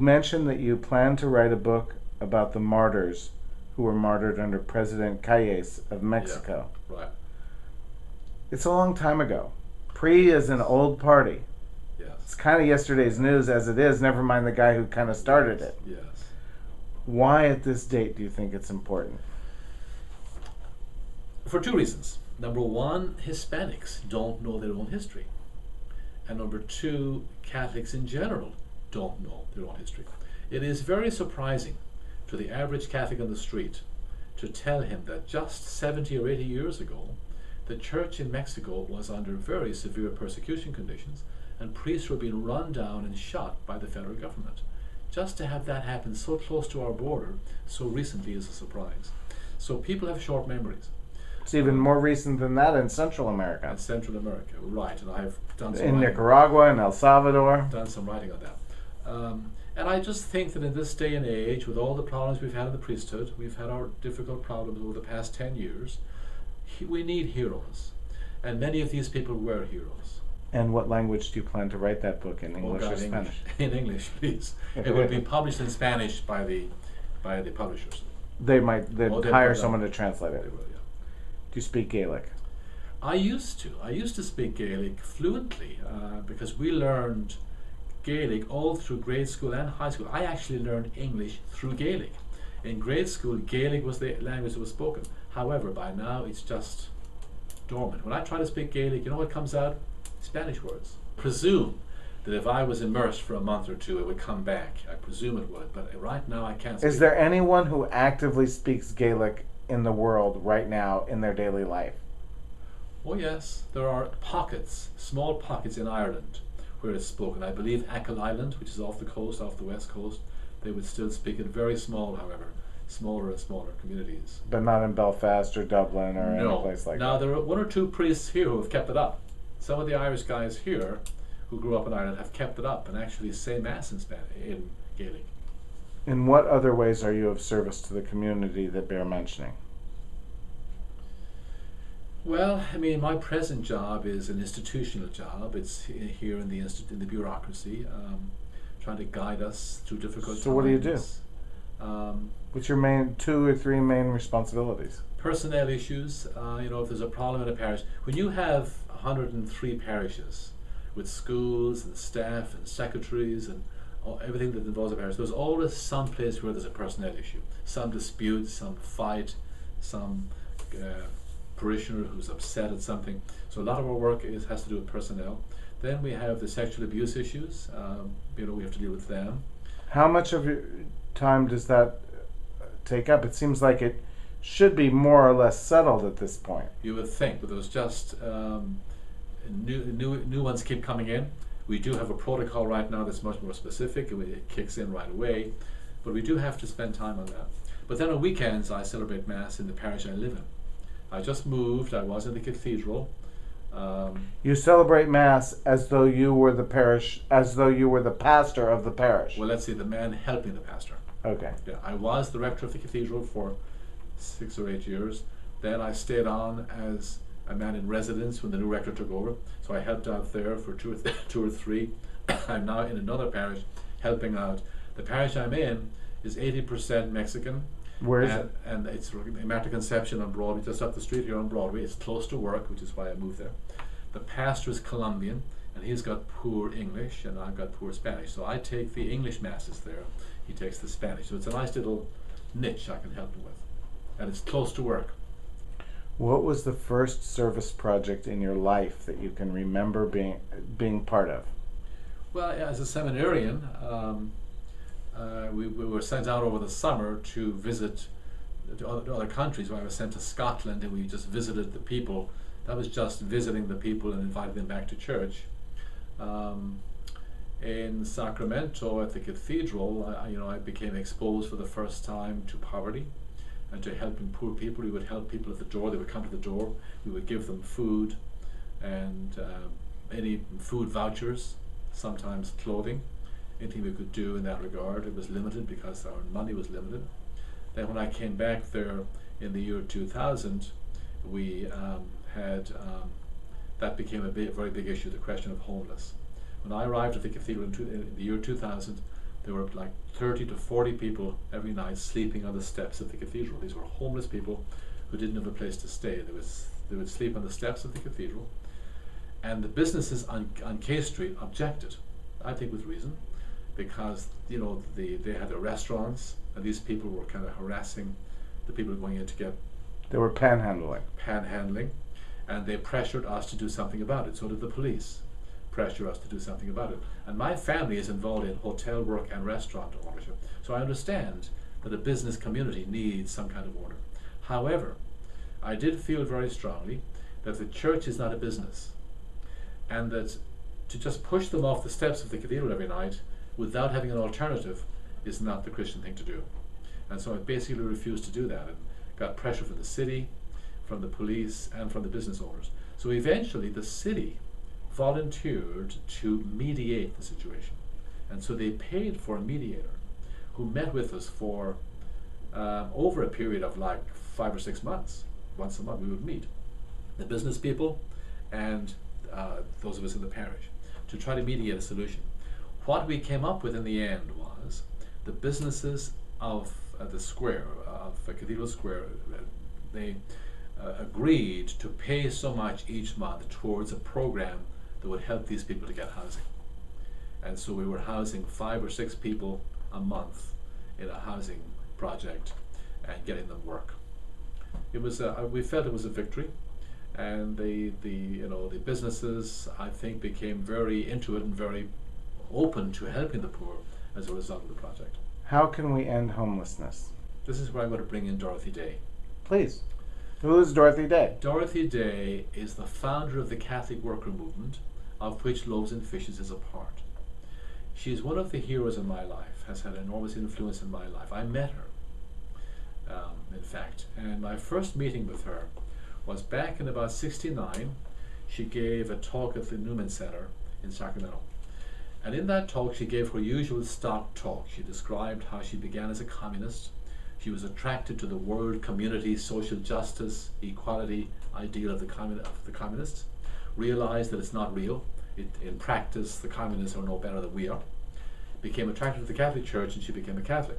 You mentioned that you plan to write a book about the martyrs who were martyred under President Calles of Mexico. Right. It's a long time ago. PRI is an old party. Yes. It's kind of yesterday's news as it is, never mind the guy who kind of started it. Yes. Why at this date do you think it's important? For two reasons. Number one, Hispanics don't know their own history. And number two, Catholics in general don't know their own history. It is very surprising to the average Catholic on the street to tell him that just 70 or 80 years ago, the church in Mexico was under very severe persecution conditions and priests were being run down and shot by the federal government. Just to have that happen so close to our border so recently is a surprise. So people have short memories. It's even more recent than that in Central America, In Central America, right? And I've done some in writing, Nicaragua and El Salvador. done some writing on that. Um, and I just think that in this day and age, with all the problems we've had in the priesthood, we've had our difficult problems over the past ten years. he- We need heroes, and many of these people were heroes. And what language do you plan to write that book in? English Oh, or God, Spanish? In English, please. it would be published in Spanish by the by the publishers. They might they'd Oh, hire someone to translate it. will, yeah. Do you speak Gaelic? I used to. I used to speak Gaelic fluently uh, because we learned Gaelic all through grade school and high school. I actually learned English through Gaelic. In grade school, Gaelic was the language that was spoken. However, by now it's just dormant. When I try to speak Gaelic, you know what comes out? Spanish words. Presume that if I was immersed for a month or two, it would come back. I presume it would, but right now I can't. Is there anyone who actively speaks Gaelic in the world right now in their daily life? Oh yes, there are pockets, small pockets in Ireland where it's spoken. I believe Achill Island, which is off the coast, off the west coast, they would still speak it. Very small, however, smaller and smaller communities. But not in Belfast or Dublin or any no. place like now that. Now, there are one or two priests here who have kept it up. Some of the Irish guys here, who grew up in Ireland, have kept it up and actually say mass in Spanish, in Gaelic. In what other ways are you of service to the community that bear mentioning? Well, I mean, my present job is an institutional job. It's here in the insti- in the bureaucracy, um, trying to guide us through difficult So what do you do? times. Um, What's your main two or three main responsibilities? personnel issues. Uh, you know, if there's a problem in a parish, when you have 103 parishes with schools and staff and secretaries and all, everything that involves a parish, there's always some place where there's a personnel issue, some dispute, some fight, some uh, parishioner who's upset at something. So a lot of our work is has to do with personnel. Then we have the sexual abuse issues. Um, you know, we have to deal with them. How much of your time does that uh, take up? It seems like it should be more or less settled at this point. You would think, but there's just um, new, new, new ones keep coming in. We do have a protocol right now that's much more specific, and it kicks in right away. But we do have to spend time on that. But then on weekends, I celebrate Mass in the parish I live in. I just moved. I was in the cathedral. Um, You celebrate Mass as though you were the parish, as though you were the pastor of the parish. well, let's see, the man helping the pastor. Okay. Yeah, I was the rector of the cathedral for six or eight years. Then I stayed on as a man in residence when the new rector took over. So I helped out there for two or, th- two or three. I'm now in another parish helping out. The parish I'm in is 80% Mexican. Where is and, it? And it's Immaculate Conception on Broadway, just up the street here on Broadway. It's close to work, which is why I moved there. The pastor is Colombian, and he's got poor English, and I've got poor Spanish. So I take the English masses there. He takes the Spanish. So it's a nice little niche I can help him with, and it's close to work. What was the first service project in your life that you can remember being being part of? Well, as a seminarian, um, uh, we, we were sent out over the summer to visit to other, to other countries. I was sent to Scotland, and we just visited the people. That was just visiting the people and inviting them back to church. Um, in Sacramento at the cathedral, I, you know, I became exposed for the first time to poverty and to helping poor people. We would help people at the door. They would come to the door. We would give them food and um, any food vouchers, sometimes clothing, anything we could do in that regard. It was limited because our money was limited. Then when I came back there in the year 2000, we um, had um, that became a big, very big issue, the question of homeless. When I arrived at the cathedral in, two, in the year 2000, there were like 30 to 40 people every night sleeping on the steps of the cathedral. These were homeless people who didn't have a place to stay. They, was, they would sleep on the steps of the cathedral. And the businesses on, on K Street objected, I think with reason, because you know the, they had their restaurants and these people were kind of harassing the people going in to get They were panhandling. panhandling, and they pressured us to do something about it. So did the police pressure us to do something about it. And my family is involved in hotel work and restaurant ownership, so I understand that a business community needs some kind of order. However, I did feel very strongly that the church is not a business, and that to just push them off the steps of the cathedral every night without having an alternative is not the Christian thing to do. And so I basically refused to do that and got pressure from the city, from the police, and from the business owners. So eventually the city volunteered to mediate the situation. And so they paid for a mediator who met with us for um, over a period of like five or six months. Once a month we would meet, the business people and uh, those of us in the parish, to try to mediate a solution. What we came up with in the end was the businesses of uh, the square, of uh, Cathedral Square, uh, they uh, agreed to pay so much each month towards a program that would help these people to get housing. And so we were housing five or six people a month in a housing project and getting them work. It was a, we felt it was a victory, and the the you know the businesses I think became very into it and very open to helping the poor as a result of the project. How can we end homelessness? This is where I'm going to bring in Dorothy Day. Please. Who is Dorothy Day? Dorothy Day is the founder of the Catholic worker movement, of which Loaves and Fishes is a part. She is one of the heroes in my life, has had enormous influence in my life. I met her, um, in fact, and my first meeting with her was back in about 69. She gave a talk at the Newman Center in Sacramento. And in that talk, she gave her usual stock talk. She described how she began as a communist. She was attracted to the world community, social justice, equality ideal of the, commun- of the communists, realized that it's not real. It, in practice, the communists are no better than we are. Became attracted to the Catholic Church and she became a Catholic.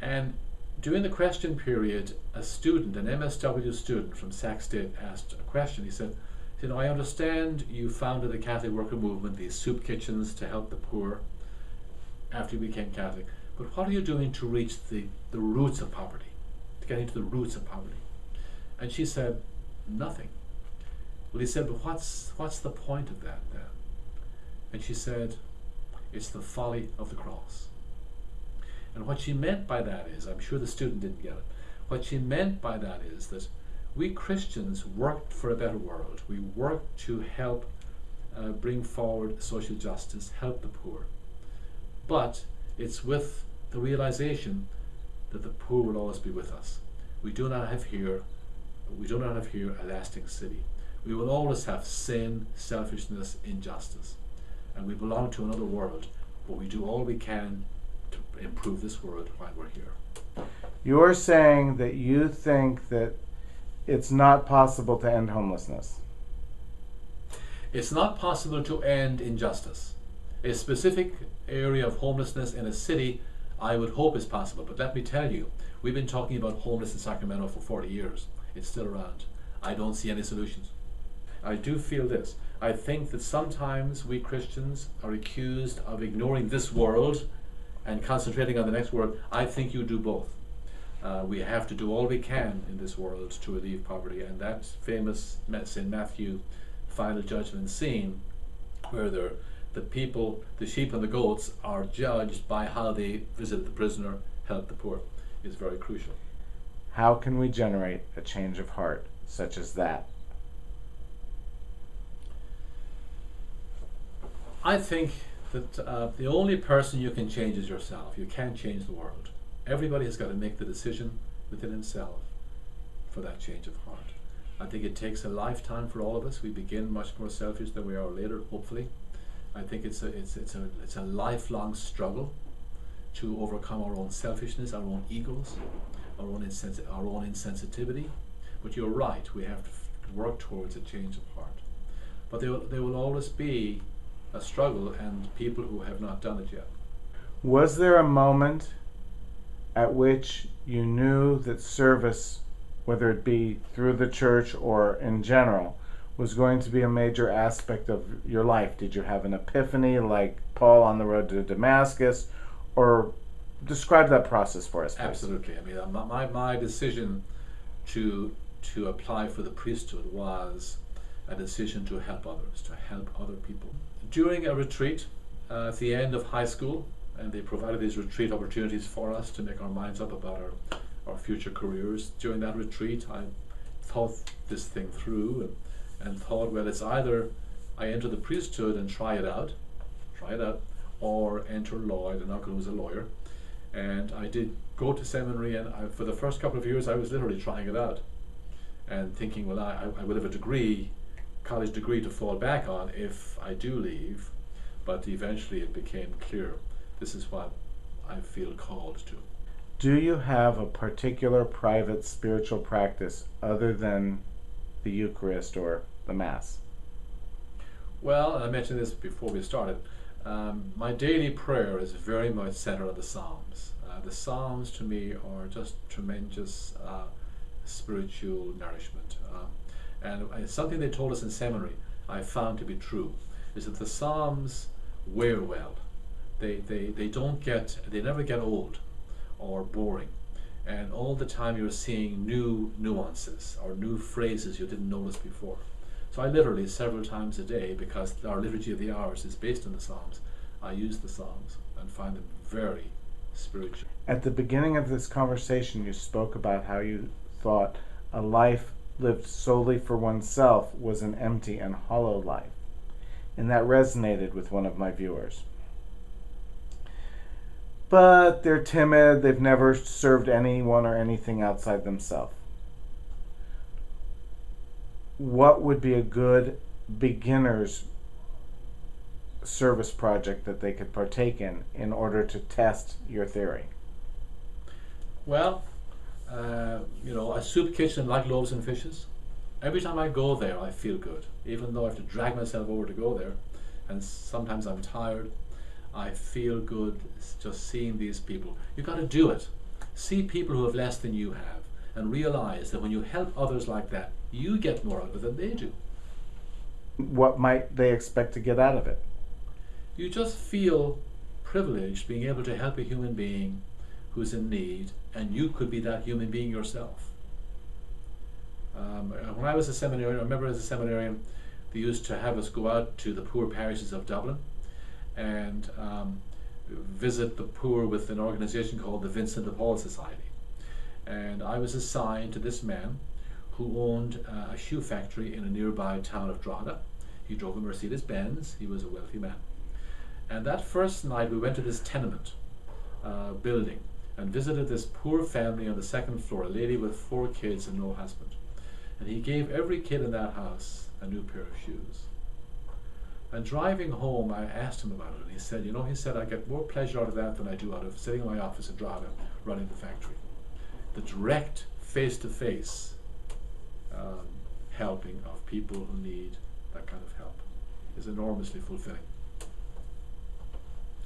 And during the question period, a student, an MSW student from Sac State, asked a question. He said, you know, I understand you founded the Catholic worker movement, these soup kitchens to help the poor after you became Catholic. But what are you doing to reach the, the roots of poverty, to get into the roots of poverty? And she said, nothing. Well, he said, but what's, what's the point of that then? And she said, it's the folly of the cross. And what she meant by that is, I'm sure the student didn't get it, what she meant by that is that we Christians worked for a better world. We worked to help uh, bring forward social justice, help the poor. But it's with the realization that the poor will always be with us. We do not have here, we do not have here a lasting city. We will always have sin, selfishness, injustice. And we belong to another world, but we do all we can to improve this world while we're here. You're saying that you think that it's not possible to end homelessness. It's not possible to end injustice. A specific area of homelessness in a city, I would hope is possible. But let me tell you, we've been talking about homeless in Sacramento for 40 years. It's still around. I don't see any solutions. I do feel this. I think that sometimes we Christians are accused of ignoring this world and concentrating on the next world. I think you do both. Uh, we have to do all we can in this world to relieve poverty, and that famous St. Matthew final judgment scene where the, the people, the sheep and the goats, are judged by how they visit the prisoner, help the poor, is very crucial. How can we generate a change of heart such as that? I think that uh, the only person you can change is yourself. You can't change the world. Everybody has got to make the decision within himself for that change of heart. I think it takes a lifetime for all of us. We begin much more selfish than we are later, hopefully. I think it's a, it's, it's a, it's a lifelong struggle to overcome our own selfishness, our own egos, our own, insensi- our own insensitivity. But you're right, we have to work towards a change of heart. But there there will always be a struggle and people who have not done it yet. Was there a moment at which you knew that service, whether it be through the church or in general, was going to be a major aspect of your life? Did you have an epiphany like Paul on the road to Damascus? Or describe that process for us, please. Absolutely. I mean, uh, my, my decision to, to apply for the priesthood was a decision to help others, to help other people. During a retreat uh, at the end of high school, and they provided these retreat opportunities for us to make our minds up about our, our future careers. During that retreat, I thought this thing through and and thought, well, it's either I enter the priesthood and try it out, try it out, or enter law. Uncle was a lawyer, and I did go to seminary. And I, for the first couple of years, I was literally trying it out, and thinking, well, I, I will have a degree, college degree to fall back on if I do leave. But eventually, it became clear this is what I feel called to. Do you have a particular private spiritual practice other than the Eucharist or the Mass? Well, I mentioned this before we started. Um, my daily prayer is very much centered on the Psalms. Uh, the Psalms to me are just tremendous uh, spiritual nourishment. Um, and something they told us in seminary I found to be true is that the Psalms wear well. They, they, they don't get, they never get old or boring and all the time you're seeing new nuances or new phrases you didn't notice before. So I literally several times a day, because our liturgy of the hours is based on the Psalms, I use the Psalms and find them very spiritual. At the beginning of this conversation, you spoke about how you thought a life lived solely for oneself was an empty and hollow life. And that resonated with one of my viewers but they're timid. They've never served anyone or anything outside themselves. What would be a good beginner's service project that they could partake in in order to test your theory? Well, uh, you know, a soup kitchen like loaves and fishes. Every time I go there, I feel good, even though I have to drag myself over to go there, and sometimes I'm tired I feel good just seeing these people. You've got to do it. See people who have less than you have and realize that when you help others like that, you get more out of it than they do. What might they expect to get out of it? You just feel privileged being able to help a human being who's in need, and you could be that human being yourself. Um, when I was a seminarian, I remember as a seminarian, they used to have us go out to the poor parishes of Dublin and um, visit the poor with an organization called the Vincent de Paul Society. And I was assigned to this man who owned uh, a shoe factory in a nearby town of Drogheda. He drove a Mercedes Benz, he was a wealthy man. And that first night we went to this tenement uh, building and visited this poor family on the second floor, a lady with four kids and no husband. And he gave every kid in that house a new pair of shoes. And driving home, I asked him about it, and he said, you know, he said, I get more pleasure out of that than I do out of sitting in my office in Drogheda running the factory. The direct, face-to-face um, helping of people who need that kind of help is enormously fulfilling.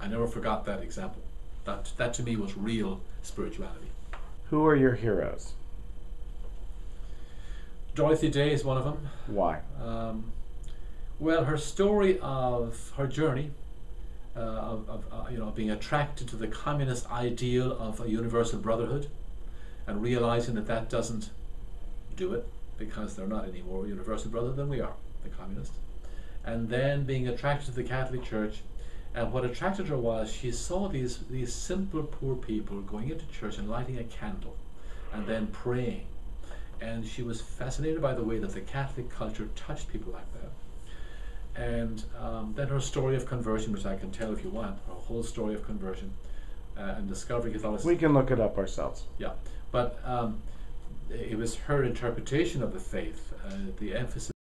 I never forgot that example. That, that to me was real spirituality. Who are your heroes? Dorothy Day is one of them. Why? Um, well, her story of her journey, uh, of, of uh, you know, being attracted to the communist ideal of a universal brotherhood, and realizing that that doesn't do it because they're not any more universal brother than we are, the communists, and then being attracted to the Catholic Church. And what attracted her was she saw these these simple poor people going into church and lighting a candle, and then praying, and she was fascinated by the way that the Catholic culture touched people like that and um, then her story of conversion, which I can tell if you want, her whole story of conversion uh, and discovering Catholicism. We can look it up ourselves. Yeah, but um, it was her interpretation of the faith, uh, the emphasis.